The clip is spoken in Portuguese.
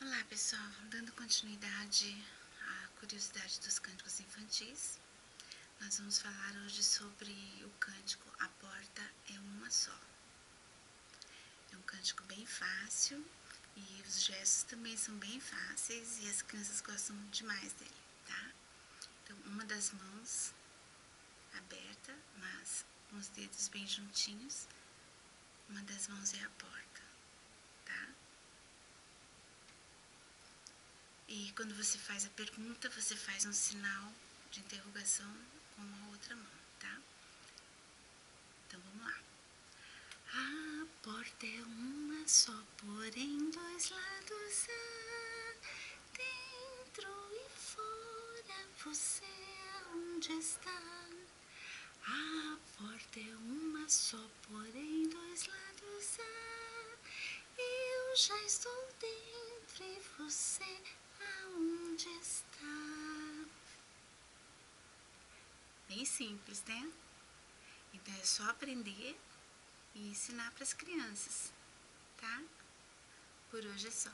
Olá pessoal, dando continuidade à curiosidade dos cânticos infantis, nós vamos falar hoje sobre o cântico A Porta é Uma Só. É um cântico bem fácil e os gestos também são bem fáceis e as crianças gostam demais dele, tá? Então, uma das mãos aberta, mas com os dedos bem juntinhos, uma das mãos é a porta, tá? E quando você faz a pergunta, você faz um sinal de interrogação com a outra mão, tá? Então vamos lá. A porta é uma só, porém dois lados há. Dentro e fora, você onde está? A porta é uma só, porém dois lados há. Eu já estou dentro e você aonde está? Bem simples, né? Então é só aprender e ensinar para as crianças, tá? Por hoje é só.